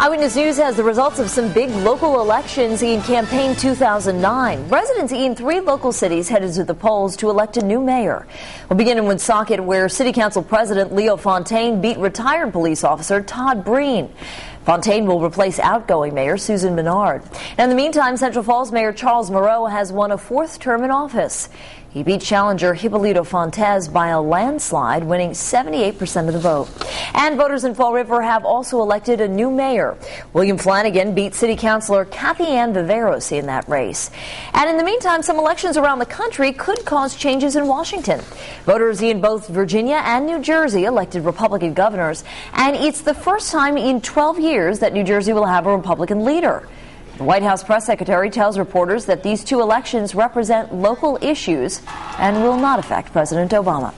Eyewitness News has the results of some big local elections in campaign 2009. Residents in three local cities headed to the polls to elect a new mayor. We'll begin in Woonsocket, where City Council President Leo Fontaine beat retired police officer Todd Breen. Fontaine will replace outgoing Mayor Susan Menard. In the meantime, Central Falls Mayor Charles Moreau has won a fourth term in office. He beat challenger Hippolito Fontes by a landslide, winning 78% of the vote. And voters in Fall River have also elected a new mayor. William Flanagan beat City Councilor Kathy Ann Viveiros in that race. And in the meantime, some elections around the country could cause changes in Washington. Voters in both Virginia and New Jersey elected Republican governors, and it's the first time in 12 years that New Jersey will have a Republican leader. The White House press secretary tells reporters that these two elections represent local issues and will not affect President Obama.